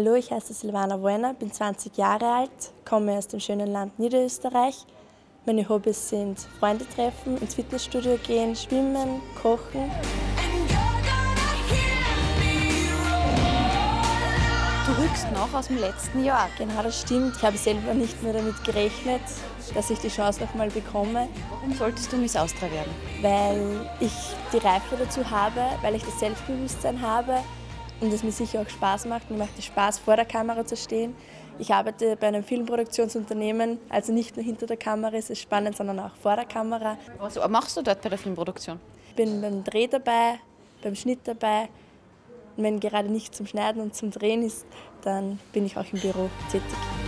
Hallo, ich heiße Silvana Wollner, bin 20 Jahre alt, komme aus dem schönen Land Niederösterreich. Meine Hobbys sind Freunde treffen, ins Fitnessstudio gehen, schwimmen, kochen. Du rückst nach aus dem letzten Jahr. Genau, das stimmt. Ich habe selber nicht mehr damit gerechnet, dass ich die Chance noch mal bekomme. Warum solltest du Miss Austria werden? Weil ich die Reife dazu habe, weil ich das Selbstbewusstsein habe und es mir sicher auch Spaß macht. Mir macht es Spaß, vor der Kamera zu stehen. Ich arbeite bei einem Filmproduktionsunternehmen, also nicht nur hinter der Kamera ist es spannend, sondern auch vor der Kamera. Was machst du dort bei der Filmproduktion? Ich bin beim Dreh dabei, beim Schnitt dabei. Und wenn gerade nicht zum Schneiden und zum Drehen ist, dann bin ich auch im Büro tätig.